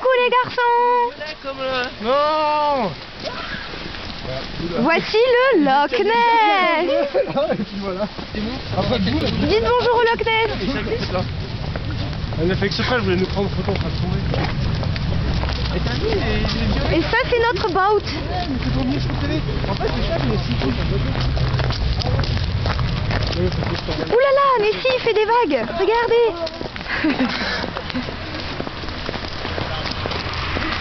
coucou les garçons. Non. Voici le Loch Ness. Et puis voilà. Après, boum, elle Dites bonjour au Loch Ness. Elle a fait exprès, elle voulait nous prendre en photo en train de tomber. Et ça c'est notre boat. Ouh là là, mais si, il fait des vagues. Regardez